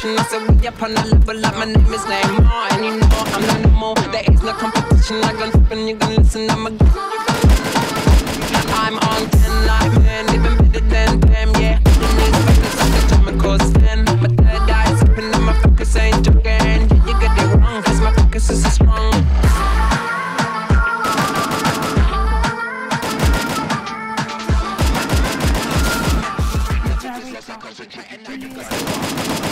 competition. I said we up on a level up. My name is Neymar, and you know I'm not normal. There is no competition. I gon' flip and you gon' listen. I'm a I'm on ten like man, even better than them. Yeah, you need focus like a German cause ten. My third eye's open and my focus ain't joking. Yeah, you got it wrong, cause my focus is so strong. concentrate until you got it wrong.